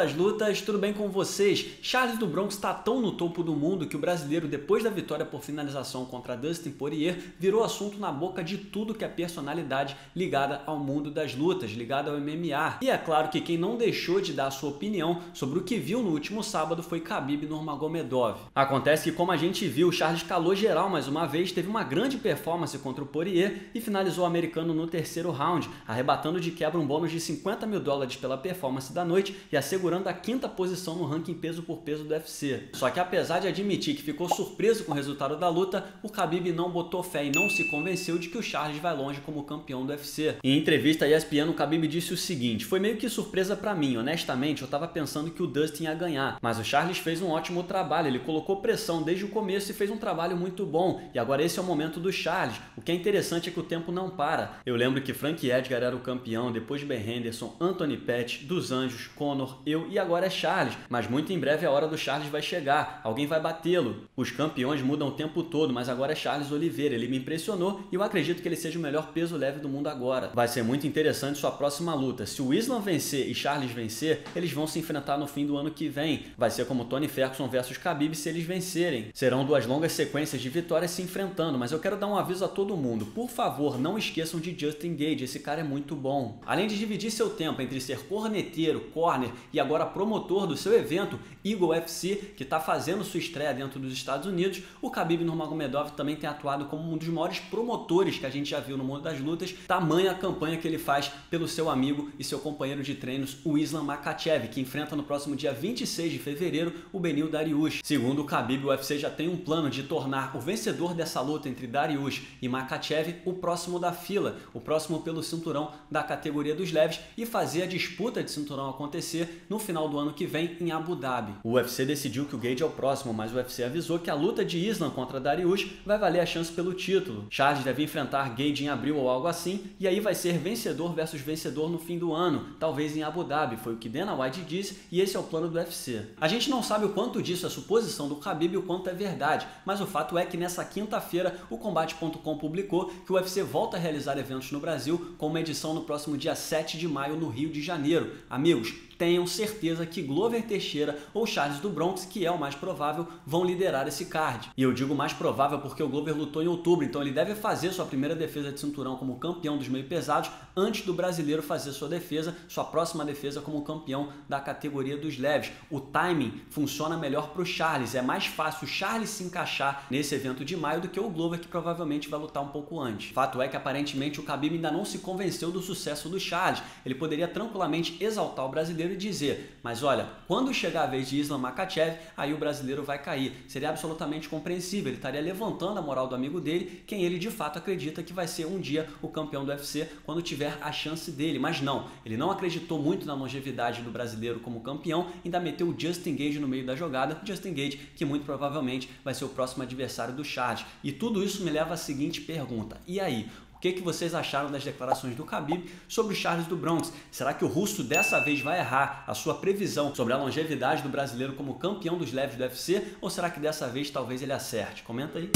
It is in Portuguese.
das lutas, tudo bem com vocês? Charles do Bronx está tão no topo do mundo que o brasileiro, depois da vitória por finalização contra Dustin Poirier, virou assunto na boca de tudo que é personalidade ligada ao mundo das lutas, ligada ao MMA. E é claro que quem não deixou de dar a sua opinião sobre o que viu no último sábado foi Khabib Nurmagomedov. Acontece que, como a gente viu, Charles calou geral mais uma vez, teve uma grande performance contra o Poirier e finalizou o americano no terceiro round, arrebatando de quebra um bônus de 50 mil dólares pela performance da noite e assegurando a quinta posição no ranking peso por peso do UFC. Só que apesar de admitir que ficou surpreso com o resultado da luta, o Khabib não botou fé e não se convenceu de que o Charles vai longe como campeão do UFC. Em entrevista à ESPN, o Khabib disse o seguinte: "Foi meio que surpresa para mim, honestamente, eu tava pensando que o Dustin ia ganhar, mas o Charles fez um ótimo trabalho, ele colocou pressão desde o começo e fez um trabalho muito bom. E agora esse é o momento do Charles. O que é interessante é que o tempo não para. Eu lembro que Frank Edgar era o campeão, depois Ben Henderson, Anthony Pettis, dos Anjos, Conor, eu e agora é Charles. Mas muito em breve a hora do Charles vai chegar. Alguém vai batê-lo. Os campeões mudam o tempo todo, mas agora é Charles Oliveira. Ele me impressionou e eu acredito que ele seja o melhor peso leve do mundo agora. Vai ser muito interessante sua próxima luta. Se o Islam vencer e Charles vencer, eles vão se enfrentar no fim do ano que vem. Vai ser como Tony Ferguson versus Khabib se eles vencerem. Serão duas longas sequências de vitórias se enfrentando, mas eu quero dar um aviso a todo mundo. Por favor, não esqueçam de Justin Gage. Esse cara é muito bom. Além de dividir seu tempo entre ser corneteiro, corner e agora promotor do seu evento, Eagle FC, que está fazendo sua estreia dentro dos Estados Unidos, o Khabib Nurmagomedov também tem atuado como um dos maiores promotores que a gente já viu no mundo das lutas, tamanha a campanha que ele faz pelo seu amigo e seu companheiro de treinos, o Islam Makhachev, que enfrenta no próximo dia 26 de fevereiro o Benil Dariush. Segundo o Khabib, o UFC já tem um plano de tornar o vencedor dessa luta entre Dariush e Makhachev o próximo da fila, o próximo pelo cinturão da categoria dos leves e fazer a disputa de cinturão acontecer no final do ano que vem em Abu Dhabi. O UFC decidiu que o Gage é o próximo, mas o UFC avisou que a luta de Islam contra Dariush vai valer a chance pelo título. Charles deve enfrentar Gage em abril ou algo assim, e aí vai ser vencedor versus vencedor no fim do ano, talvez em Abu Dhabi, foi o que Dana White disse, e esse é o plano do UFC. A gente não sabe o quanto disso é suposição do Khabib e o quanto é verdade, mas o fato é que nessa quinta-feira o Combate.com publicou que o UFC volta a realizar eventos no Brasil com uma edição no próximo dia 7 de maio no Rio de Janeiro. Amigos, tenham certeza que Glover Teixeira ou Charles do Bronx, que é o mais provável, vão liderar esse card. E eu digo mais provável porque o Glover lutou em outubro, então ele deve fazer sua primeira defesa de cinturão como campeão dos meio pesados antes do brasileiro fazer sua defesa, sua próxima defesa como campeão da categoria dos leves. O timing funciona melhor para o Charles, é mais fácil o Charles se encaixar nesse evento de maio do que o Glover que provavelmente vai lutar um pouco antes. Fato é que aparentemente o Khabib ainda não se convenceu do sucesso do Charles. Ele poderia tranquilamente exaltar o brasileiro e dizer, mas olha, quando chegar a vez de Islam Makhachev, aí o brasileiro vai cair. Seria absolutamente compreensível, ele estaria levantando a moral do amigo dele, quem ele de fato acredita que vai ser um dia o campeão do UFC quando tiver a chance dele. Mas não, ele não acreditou muito na longevidade do brasileiro como campeão, ainda meteu o Justin Gage no meio da jogada, Justin Gage que muito provavelmente vai ser o próximo adversário do Charles. E tudo isso me leva à seguinte pergunta: e aí? O que, que vocês acharam das declarações do Khabib sobre o Charles do Bronx? Será que o russo dessa vez vai errar a sua previsão sobre a longevidade do brasileiro como campeão dos leves do UFC? Ou será que dessa vez talvez ele acerte? Comenta aí.